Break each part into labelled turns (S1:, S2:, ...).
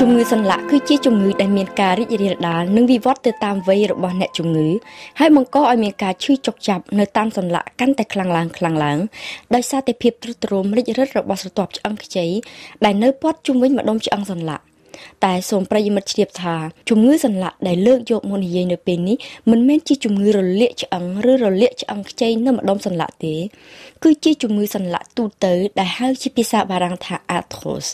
S1: ជំងឺសន្លាក់គឺជាជំងឺដែលមានការរីករាលដាលនិងវិវត្តទៅតាមវ័យរបស់អ្នកជំងឺហើយបង្កឲ្យមានការឈឺចុកចាប់នៅតាមសន្លាក់កាន់តែខ្លាំងឡើងខ្លាំងឡើងដោយសារតែភាពទ្រុឌទ្រោមរិចរិតរបស់ស្រទាប់ឆ្អឹងខ្ចីដែលនៅព័ទ្ធជុំវិញម្ដុំឆ្អឹងសន្លាក់ តែសូមប្រិយមិត្តជ្រាបថាជំងឺសន្លាក់ដែលលើកយកមកនិយាយនៅពេលនេះមិនមែនជាជំងឺរលាកឆ្អឹងឬរលាកឆ្អឹងខ្ចីនៅម្ដុំសន្លាក់ទេ គឺជាជំងឺសន្លាក់ទូទៅ ដែលហៅជាភាសាបារាំងថា arthrose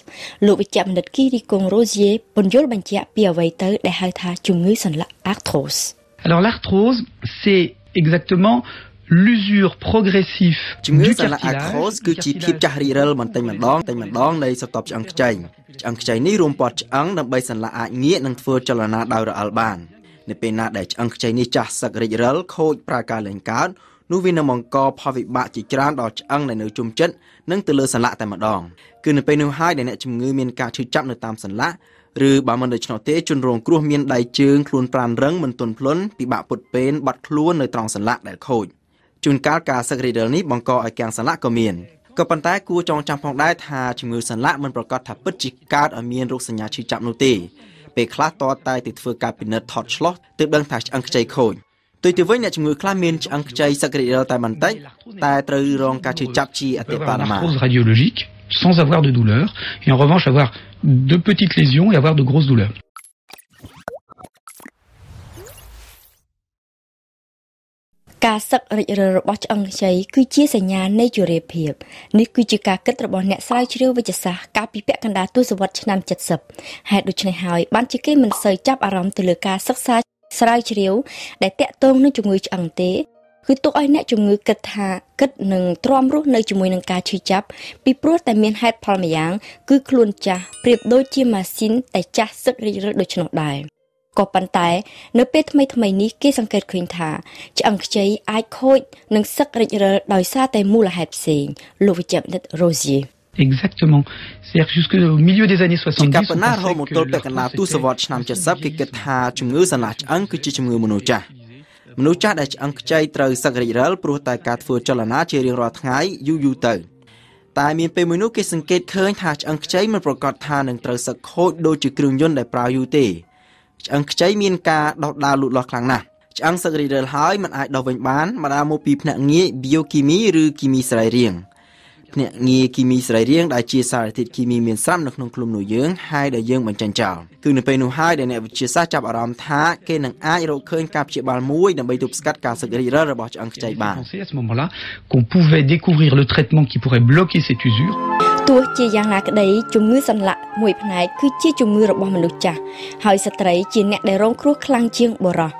S1: លោកវិជ្ជបណ្ឌិតគីរីកុងរ៉ូស៊ីពន្យល់បញ្ជាក់ពីអ្វីទៅដែលហៅថាជំងឺសន្លាក់ arthrose
S2: Alors l'arthrose c'est exactement l'usure progressive
S3: ជំងឺសន្លាក់ arthrose គឺជាភាពចាស់រីករាលបន្តិចម្ដងតែម្ដងនៃស្រទាប់ឆ្អឹងខ្ចី ឆ្អឹងខ្ចីនេះរួមព័ទ្ធឆ្អឹងដើម្បីសន្លាក់អាចងាកនិងធ្វើចលនាដោយរអិលបាននៅពេលណាដែលឆ្អឹងខ្ចីនេះចាស់សឹករិចរិលខូចប្រើការលែងកើតនោះវានឹងបង្កផលវិបាកជាច្រើនដល់ឆ្អឹងដែលនៅជុំចិត្តនិងទៅលើសន្លាក់តែម្ដងគឺនៅពេលនោះហើយដែលអ្នកជំងឺមានការឈឺចាប់នៅតាមសន្លាក់ឬបើមិនដូច្នោះទេជនរងគ្រោះមានដៃជើងខ្លួនប្រានរឹងមិនទន់ភ្លន់ពិបាកពុតពេនបាត់ខ្លួននៅត្រង់សន្លាក់ដែលខូចជួនកាលការសឹករីដលនេះបង្កឲ្យកាំងសន្លាក់ក៏មាន ក៏ប៉ុន្តែគួរចងចាំផងដែរថាជំងឺសន្លាក់មិនប្រកាសថាពិតជាកើតឲ្យមានរោគសញ្ញាឈឺចាប់នោះទេពេលខ្លះតតែទៅធ្វើការពិនិត្យថតឆ្លោះទើបដឹងថាឆ្អឹងខ្ចីខូចទុយទៅវិញអ្នកជំងឺខ្លះមានឆ្អឹងខ្ចីសឹករីដលតែបន្តិចតែត្រូវរងការឈឺចាប់ជាអតិបរមា
S2: radiologique sans avoir de douleur et en revanche avoir de petites lésions et avoir de grosses douleurs
S1: ការសឹករិចរិលរបស់ឆ្អឹងខ្ចីគឺជាសញ្ញានៃជរាភាពនេះគឺជាការគិតរបស់អ្នកស្រាវជ្រាវវិទ្យាសាស្ត្រកាលពីពាក់កណ្ដាលទសវត្សរ៍ឆ្នាំ70ហេតុដូច្នេះហើយបានជាគេមិនសូវចាប់អារម្មណ៍ទៅលើការសិក្សាស្រាវជ្រាវដែលតាក់ទងនឹងជំងឺឆ្អឹងទេគឺទុកឲ្យអ្នកជំងឺគិតថាគិតនឹងទ្រាំរស់នៅជាមួយនឹងការឈឺចាប់ពីព្រោះតែមានហេតុផលម្យ៉ាង គឺខ្លួនចាស់ប្រៀបដូចជាម៉ាស៊ីនតែចាស់សឹករិចរិលដូច្នោះដែរ ក៏ប៉ុន្តែនៅពេលថ្មីថ្មីនេះគេសង្កេតឃើញថាឆ្អឹងខ្ចីអាចខូចនិងសឹករិចរិលដោយសារតែមូលហេតុផ្សេងលោកវិជ្ជបណ្ឌិត Rosier
S2: Exactement. C'est-à-dire jusqu'au milieu des années 70.
S3: កាលប៉ុណ្ណារហូតមកទល់ពាក់កណ្ដាលទសវត្សរ៍ឆ្នាំ70គេគិតថាជំងឺសន្លាក់ឆ្អឹងគឺជាជំងឺមនុស្សចាស់មនុស្សចាស់ដែលឆ្អឹងខ្ចីត្រូវសឹករិចរិលព្រោះតែការធ្វើចលនាជារៀងរាល់ថ្ងៃយូរយូរទៅតែមានពេលមួយនោះគេសង្កេតឃើញថាឆ្អឹងខ្ចីមិនប្រកាសថានឹងត្រូវសឹកខូចដូចជាគ្រឿងយន្តដែលប្រើយូរទេ ឆ្អឹងខ្ចីមានការដោះដាលលូតលាស់ខ្លាំងណាស់ឆ្អឹងសឹករីរិលហើយมันអាចដោះវិញបានមកដល់មកពីភ្នាក់ងារប៊ីយ៉ូគីមីឬគីមីសរីរាង្គភ្នាក់ងារគីមីសរីរាង្គដែលជាសារធាតុគីមីមានស្រាប់នៅក្នុងខ្លួនមនុស្សយើងហើយដែលយើងបញ្ចេញចោលគឺនៅពេលនោះហើយដែលអ្នកវិទ្យាសាស្ត្រចាប់អារម្មណ៍ថាគេនឹងអាចរកឃើញការព្យាបាលមួយដើម្បីទប់ស្កាត់ការសឹករីករាលរបស់ឆ្អឹងខ្ចីបាន
S2: à ce moment-là qu'on pouvait découvrir le traitement qui pourrait bloquer cette usure
S1: ទោះជាយ៉ាងណាក្តីជំងឺសន្លាក់មួយផ្នែកគឺជាជំងឺរបស់មនុស្សចាស់ហើយស្ត្រីជាអ្នកដែលរងគ្រោះខ្លាំងជាងបុរស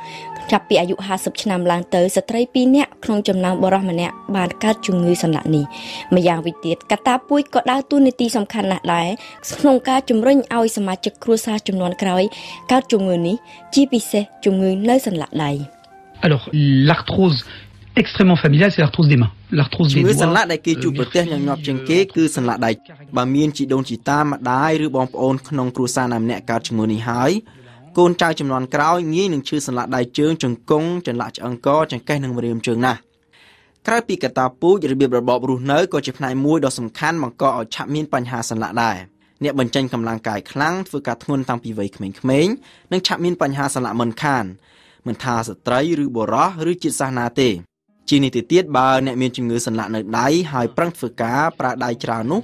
S1: ចាប់ពីអាយុ50ឆ្នាំឡើងទៅស្ត្រី2នាក់ក្នុងចំណោមបុរសម្នាក់បានកើតជំងឺសន្លាក់នេះម្យ៉ាងវិញទៀតកត្តាពួយក៏ដើរតួនាទីសំខាន់ណាស់ដែរក្នុងការជំរុញឲ្យសមាជិកគ្រួសារចំនួនក្រោយកើតជំងឺនេះជាពិសេសជំងឺនៅសន្លាក់ដៃ
S2: Alors l'arthrose extrêmement familiale c'est l'arthrose des mains l'arthrose des
S3: ជំងឺ
S2: doigts
S3: សន្លាក់ដែលគេជួបប្រទះញឹកញាប់ជាងគេគឺសន្លាក់ដៃបើមានជីដូនជីតាម្ដាយឬបងប្អូនក្នុងគ្រួសារណាម្នាក់កើតជំងឺនេះហើយកូនចៅចំនួនក្រោយងាយនឹងឈឺសន្លាក់ដៃជើងជង្គង់ចន្លាក់ឆ្អឹងកចង្កេះនិងម្រាមជើងណាស់ក្រៅពីកត្តាពូជរបៀបរបបរស់នៅក៏ជាផ្នែកមួយដ៏សំខាន់បង្កឲ្យឆាប់មានបញ្ហាសន្លាក់ដែរអ្នកបញ្ចេញកម្លាំងកាយខ្លាំងធ្វើការធ្ងន់តាំងពីវ័យក្មេងៗនិងឆាប់មានបញ្ហាសន្លាក់មិនខានមិនថាស្ត្រីឬបុរសឬជាតិសាសន៍ណាទេ ជានេះទៅទៀតបើអ្នកមានជំងឺសន្លាក់នៅដៃហើយប្រឹងធ្វើការប្រើដៃច្រើននោះ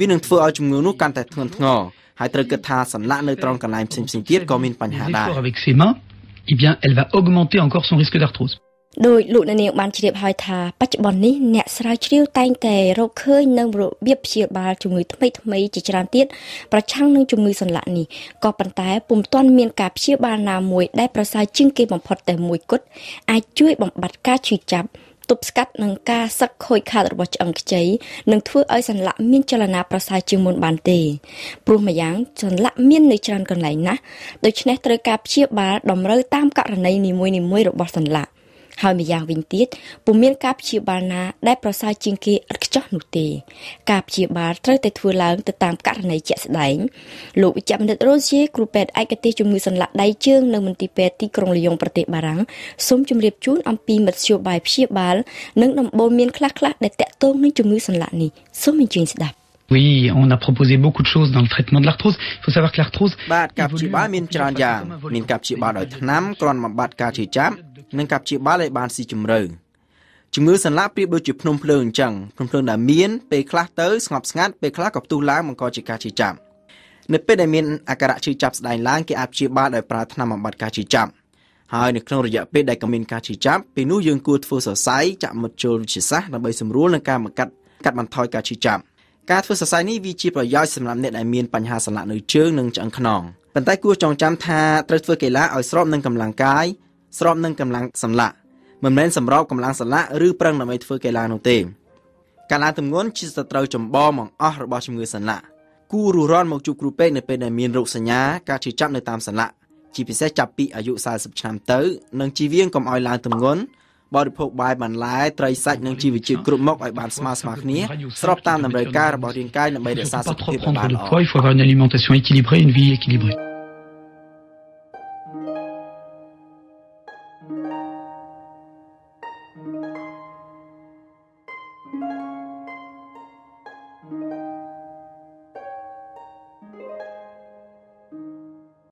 S3: វានឹងធ្វើឲ្យជំងឺនោះកាន់តែធ្ងន់ធ្ងរហើយត្រូវគិតថាសន្លាក់នៅត្រង់កន្លែងផ្សេងៗទៀតក៏មានបញ្ហាដែរ
S2: efforts avec ses mains eh bien elle va augmenter encore son risque d'arthrose
S1: ដោយលោកអ្នកនាងបានជ្រាបហើយថាបច្ចុប្បន្ននេះអ្នកស្រាវជ្រាវតែងតែរកឃើញនៅរបៀបព្យាបាលជំងឺថ្មីថ្មីៗជាច្រើនទៀតប្រឆាំងនឹងជំងឺសន្លាក់នេះក៏ប៉ុន្តែពុំទាន់មានការព្យាបាលណាមួយដែលប្រសើរជាងគេបំផុតតែមួយគត់អាចជួយបំបត្តិការឈឺចាប់ទប់ស្កាត់នឹងការសឹកខូចខាតរបស់ឆ្អឹងខ្ចីនិងធ្វើឲ្យសន្លាក់មានចលនាប្រសើរជាងមុនបានទេព្រោះម្យ៉ាងសន្លាក់មាននៅច្រើនកន្លែងណាស់ដូច្នេះត្រូវការព្យាបាលតម្រូវតាមករណីនីមួយៗរបស់សន្លាក់ ហើយម្យ៉ាងវិញទៀតពុំមានការព្យាបាលណាដែលប្រសើរជាងគេឥតខ្ចោះនោះទេ ការព្យាបាលត្រូវតែធ្វើឡើងទៅតាមករណីជាក់ស្ដែងលោកវិជ្ជបណ្ឌិតរ៉ូសៀគ្រូពេទ្យឯកទេសជំងឺសន្លាក់ដៃជើងនៅមន្ទីរពេទ្យទីក្រុងលីយ៉ុងប្រទេសបារាំងសូមជម្រាបជូនអំពីមធ្យោបាយព្យាបាល និងដំបូន្មានខ្លះៗដែលតាក់ទងនឹងជំងឺសន្លាក់នេះសូមអញ្ជើញស្ដាប់
S2: Oui, on a proposé beaucoup de choses dans le traitement de l'arthrose. Il faut savoir que l'arthrose
S3: បាទការព្យាបាលមានច្រើនយ៉ាងមានការព្យាបាលដោយថ្នាំគ្រាន់បំបត្តិការឈឺចាប់ និងការព្យាបាលឲ្យបានស៊ីជម្រៅជំងឺសន្លាក់ប្រៀបដូចជាភ្នំភ្លើងអញ្ចឹងភ្នំភ្លើងដែលមានពេលខ្លះទៅស្ងប់ស្ងាត់ពេលខ្លះក៏ផ្ទុះឡើងបង្កជាការឈឺចាប់នៅពេលដែលមានអាការៈឈឺចាប់ស្ដែងឡើងគេអាចព្យាបាលដោយប្រើថ្នាំបំបត្តិការឈឺចាប់ហើយនៅក្នុងរយៈពេលដែលក៏មានការឈឺចាប់ពេលនោះយើងគួរធ្វើសរសៃចាក់មុតចូលវិទ្យាសាស្ត្រដើម្បីសម្រួលនឹងការបង្កាត់កាត់បន្ថយការឈឺចាប់ការធ្វើសរសៃនេះវាជាប្រយោជន៍សម្រាប់អ្នកដែលមានបញ្ហាសន្លាក់នៅជើងនិងឆ្អឹងខ្នងប៉ុន្តែគួរចងចាំថាត្រូវធ្វើកីឡាឲ្យស្របនឹងកម្លាំងកាយ ស្របនឹងកម្លាំងសន្លាក់មិនមែនសម្របកម្លាំងសន្លាក់ឬប្រឹងដើម្បីធ្វើកីឡានោះទេការឡើងទម្ងន់ជាសត្រូវចម្បងបង្អស់របស់ជំងឺសន្លាក់គួររួសរាន់មកជួបគ្រូពេទ្យនៅពេលដែលមានរោគសញ្ញាការឈឺចាប់នៅតាមសន្លាក់ជាពិសេសចាប់ពីអាយុ40ឆ្នាំទៅនិងជៀសវាងកុំឲ្យឡើងទម្ងន់បរិភោគបាយបន្លែត្រីសាច់និងជីវជាតិគ្រប់មុខឲ្យបានស្មើស្មើគ្នាស្របតាមតម្រូវការរបស់រាងកាយដើម្បីរក្សាសុខភាពឲ្យបានល្អ